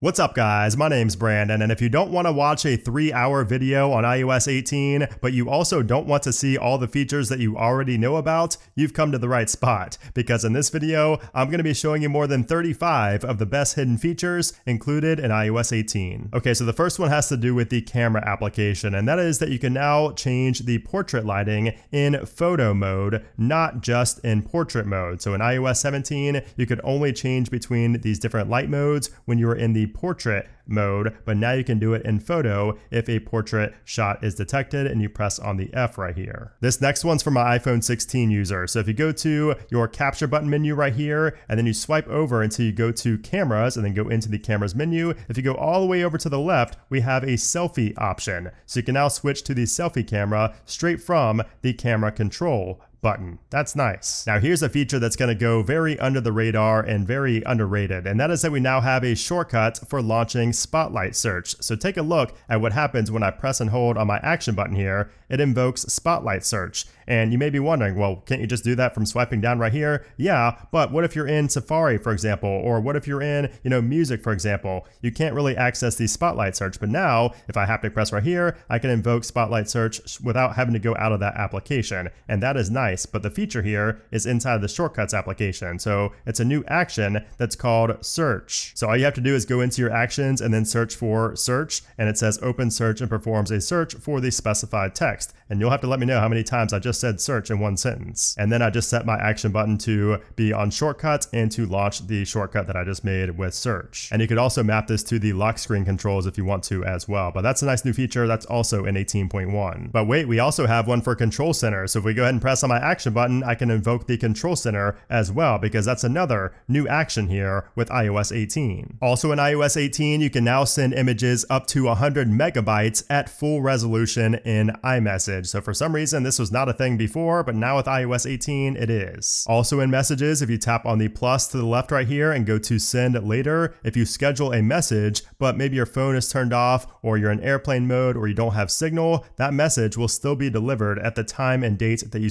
What's up guys, my name's Brandon, and if you don't want to watch a 3 hour video on iOS 18, but you also don't want to see all the features that you already know about, you've come to the right spot, because in this video, I'm going to be showing you more than 35 of the best hidden features included in iOS 18. Okay, so the first one has to do with the camera application, and that is that you can now change the portrait lighting in photo mode, not just in portrait mode. So in iOS 17, you could only change between these different light modes when you were in the portrait mode, but now you can do it in photo if a portrait shot is detected and you press on the F right here. This next one's for my iPhone 16 user. So if you go to your capture button menu right here, and then you swipe over until you go to cameras and then go into the cameras menu, if you go all the way over to the left, we have a selfie option. So you can now switch to the selfie camera straight from the camera control button. That's nice. Now here's a feature that's going to go very under the radar and very underrated, and that is that we now have a shortcut for launching Spotlight Search. So take a look at what happens when I press and hold on my action button here. It invokes Spotlight Search. And you may be wondering, well, can't you just do that from swiping down right here? Yeah, but what if you're in Safari, for example, or what if you're in, you know, music, for example? You can't really access the Spotlight Search, but now if I happen to press right here, I can invoke Spotlight Search without having to go out of that application. And that is nice, but the feature here is inside the Shortcuts application. So it's a new action that's called Search. So all you have to do is go into your actions and then search for Search, and it says Open Search and performs a search for the specified text. And you'll have to let me know how many times I just just said search in one sentence. And then I just set my action button to be on shortcuts and to launch the shortcut that I just made with search. And you could also map this to the lock screen controls if you want to as well. But that's a nice new feature that's also in 18.1. But wait, we also have one for control center. So if we go ahead and press on my action button, I can invoke the control center as well because that's another new action here with iOS 18. Also in iOS 18, you can now send images up to 100 megabytes at full resolution in iMessage. So for some reason, this was not a thing before, but now with iOS 18, it is. Also in messages, if you tap on the plus to the left right here and go to send later, if you schedule a message, but maybe your phone is turned off or you're in airplane mode or you don't have signal, that message will still be delivered at the time and date that you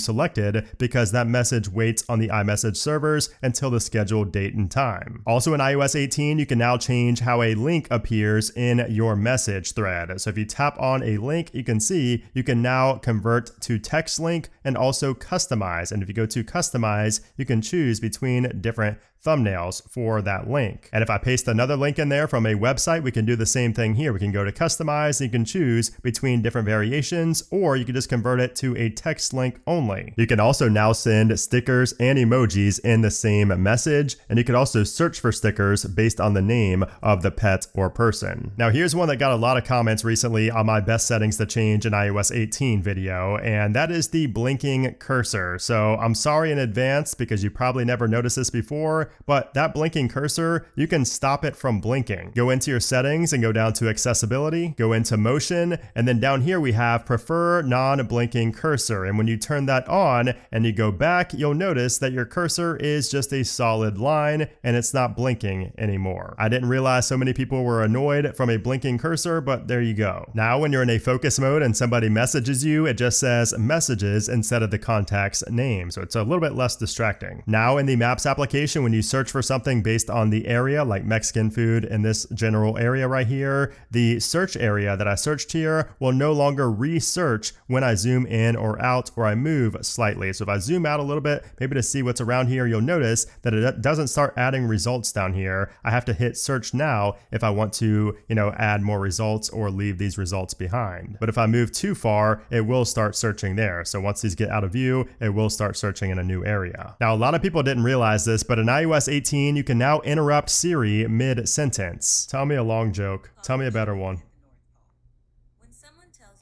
because that message waits on the iMessage servers until the scheduled date and time. Also in iOS 18, you can now change how a link appears in your message thread. So if you tap on a link, you can see you can now convert to text link and also customize. And if you go to customize, you can choose between different thumbnails for that link. And if I paste another link in there from a website, we can do the same thing here. We can go to customize and you can choose between different variations, or you can just convert it to a text link only. You can also now send stickers and emojis in the same message, and you can also search for stickers based on the name of the pet or person. Now here's one that got a lot of comments recently on my best settings to change in iOS 18 video, and that is the blinking cursor. So I'm sorry in advance because you probably never noticed this before, but that blinking cursor, you can stop it from blinking. Go into your settings and go down to accessibility, go into motion, and then down here we have prefer non-blinking cursor. And when you turn that on and you go back, you'll notice that your cursor is just a solid line and it's not blinking anymore. I didn't realize so many people were annoyed from a blinking cursor, but there you go. Now when you're in a focus mode and somebody messages you, it just says messages instead of the contact's name. So it's a little bit less distracting. Now in the Maps application, when you search for something based on the area, like Mexican food in this general area right here, the search area that I searched here will no longer research when I zoom in or out or I move slightly. So if I zoom out a little bit, maybe to see what's around here, you'll notice that it doesn't start adding results down here. I have to hit search now if I want to, you know, add more results or leave these results behind. But if I move too far, it will start searching there. So once these get out of view, it will start searching in a new area. Now, a lot of people didn't realize this, but in iOS iOS 18, you can now interrupt Siri mid-sentence. Tell me a long joke. Tell me a better one.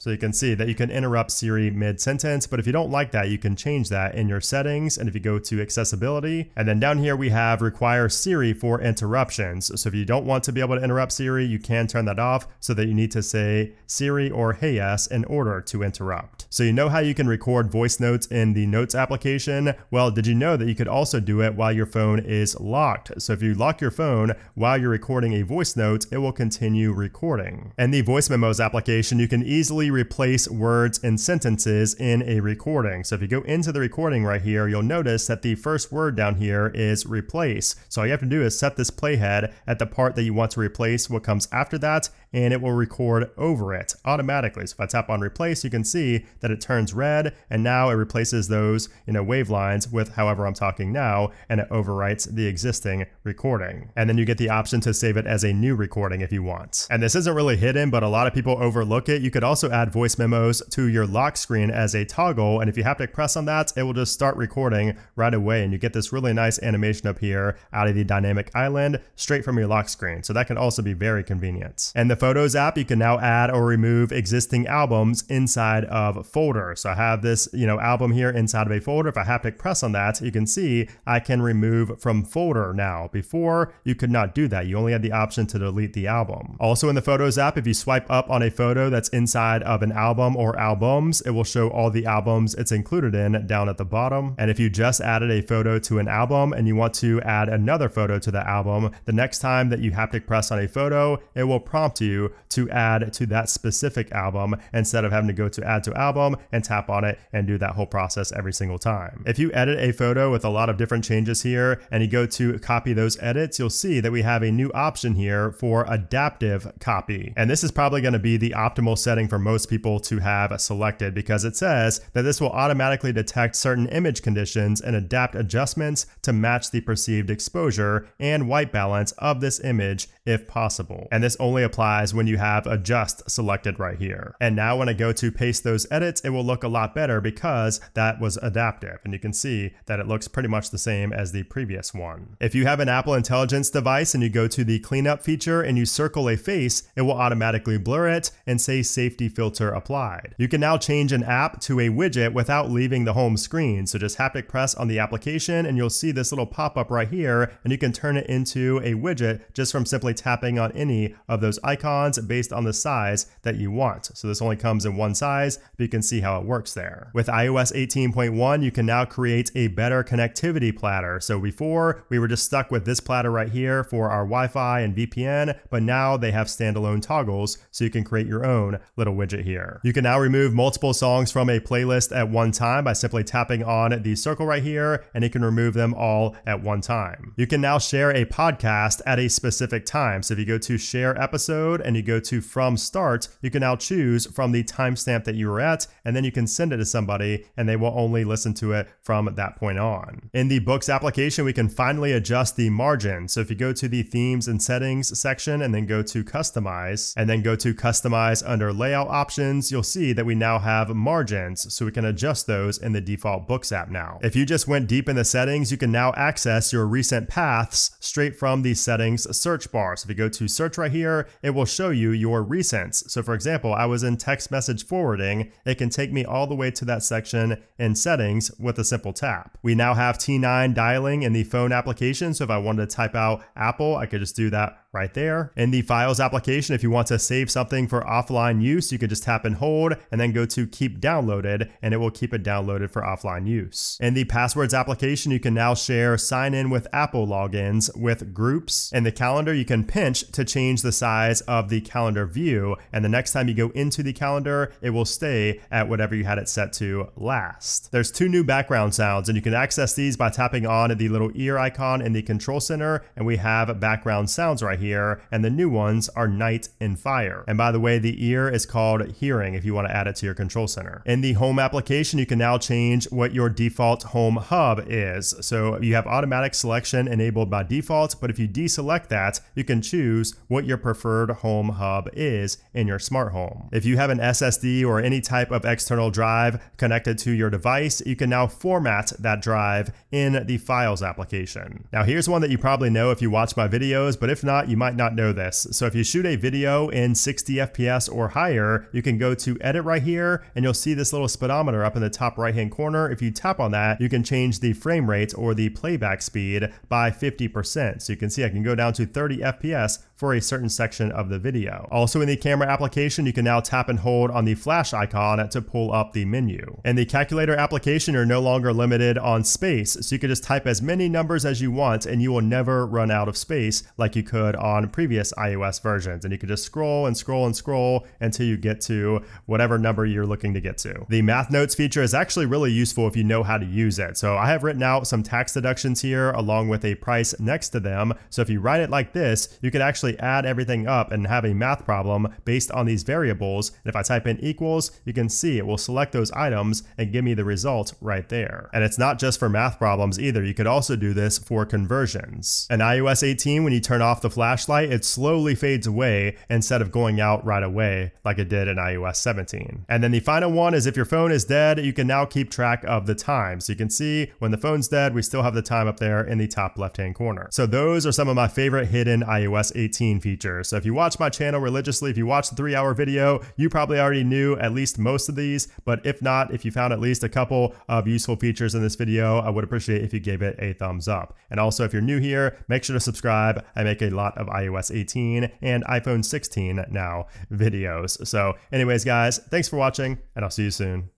So you can see that you can interrupt Siri mid-sentence, but if you don't like that, you can change that in your settings. And if you go to accessibility, and then down here we have require Siri for interruptions. So if you don't want to be able to interrupt Siri, you can turn that off so that you need to say Siri or Hey Yes in order to interrupt. So you know how you can record voice notes in the Notes application? Well, did you know that you could also do it while your phone is locked? So if you lock your phone while you're recording a voice note, it will continue recording. And the Voice Memos application, you can easily replace words and sentences in a recording. So if you go into the recording right here, you'll notice that the first word down here is replace. So all you have to do is set this playhead at the part that you want to replace what comes after that, and it will record over it automatically. So if I tap on replace, you can see that it turns red, and now it replaces those you know wave lines with however I'm talking now, and it overwrites the existing recording. And then you get the option to save it as a new recording if you want. And this isn't really hidden, but a lot of people overlook it. You could also add voice memos to your lock screen as a toggle, and if you haptic press on that, it will just start recording right away, and you get this really nice animation up here out of the dynamic island straight from your lock screen. So that can also be very convenient. And the Photos app, you can now add or remove existing albums inside of folder. So I have this, you know, album here inside of a folder. If I haptic press on that, you can see I can remove from folder now. Before, you could not do that. You only had the option to delete the album. Also in the Photos app, if you swipe up on a photo that's inside of an album or albums, it will show all the albums it's included in down at the bottom. And if you just added a photo to an album and you want to add another photo to the album, the next time that you haptic press on a photo, it will prompt you to add to that specific album instead of having to go to add to album and tap on it and do that whole process every single time. If you edit a photo with a lot of different changes here and you go to copy those edits, you'll see that we have a new option here for adaptive copy. And this is probably going to be the optimal setting for most people to have selected because it says that this will automatically detect certain image conditions and adapt adjustments to match the perceived exposure and white balance of this image if possible. And this only applies when you have adjust selected right here. And now when I go to paste those edits, it will look a lot better because that was adaptive. And you can see that it looks pretty much the same as the previous one. If you have an Apple Intelligence device and you go to the cleanup feature and you circle a face, it will automatically blur it and say safety filter applied. You can now change an app to a widget without leaving the home screen. So just haptic press on the application and you'll see this little pop-up right here and you can turn it into a widget just from simply tapping on any of those icons based on the size that you want. So this only comes in one size, but you can see how it works there. With iOS 18.1, you can now create a better connectivity platter. So before we were just stuck with this platter right here for our Wi-Fi and VPN, but now they have standalone toggles so you can create your own little widget here. You can now remove multiple songs from a playlist at one time by simply tapping on the circle right here and you can remove them all at one time. You can now share a podcast at a specific time. So if you go to share episode and you go to from start, you can now choose from the timestamp that you were at, and then you can send it to somebody and they will only listen to it from that point on. In the books application, we can finally adjust the margin. So if you go to the themes and settings section and then go to customize and then go to customize under layout options, you'll see that we now have margins. So we can adjust those in the default books app now. If you just went deep in the settings, you can now access your recent paths straight from the settings search bar. So if you go to search right here, it will show you your recents. So for example, I was in text message forwarding. It can take me all the way to that section in settings with a simple tap. We now have T9 dialing in the phone application. So if I wanted to type out Apple, I could just do that right there. In the Files application, if you want to save something for offline use, you can just tap and hold and then go to Keep Downloaded and it will keep it downloaded for offline use. In the Passwords application, you can now share sign in with Apple logins with groups. In the calendar, you can pinch to change the size of the calendar view and the next time you go into the calendar, it will stay at whatever you had it set to last. There's two new background sounds and you can access these by tapping on the little ear icon in the control center and we have background sounds right here here, and the new ones are night and fire. And by the way, the ear is called hearing if you want to add it to your control center. In the home application, you can now change what your default home hub is. So you have automatic selection enabled by default, but if you deselect that, you can choose what your preferred home hub is in your smart home. If you have an SSD or any type of external drive connected to your device, you can now format that drive in the Files application. Now here's one that you probably know if you watch my videos, but if not, you you might not know this. So if you shoot a video in 60 FPS or higher, you can go to edit right here and you'll see this little speedometer up in the top right hand corner. If you tap on that, you can change the frame rate or the playback speed by 50%. So you can see I can go down to 30 FPS for a certain section of the video. Also in the camera application, you can now tap and hold on the flash icon to pull up the menu. In the calculator application, you're no longer limited on space, so you can just type as many numbers as you want and you will never run out of space like you could on previous iOS versions. And you can just scroll and scroll and scroll until you get to whatever number you're looking to get to. The math notes feature is actually really useful if you know how to use it. So I have written out some tax deductions here along with a price next to them. So if you write it like this, you can actually add everything up and have a math problem based on these variables. And if I type in equals, you can see it will select those items and give me the result right there. And it's not just for math problems either. You could also do this for conversions. In iOS 18, when you turn off the flashlight, it slowly fades away instead of going out right away like it did in iOS 17. And then the final one is if your phone is dead, you can now keep track of the time. So you can see when the phone's dead, we still have the time up there in the top left-hand corner. So those are some of my favorite hidden iOS 18 features. So if you watch my channel religiously, if you watch the three hour video, you probably already knew at least most of these, but if not, if you found at least a couple of useful features in this video, I would appreciate if you gave it a thumbs up. And also if you're new here, make sure to subscribe. I make a lot of iOS 18 and iPhone 16 now videos. So anyways, guys, thanks for watching and I'll see you soon.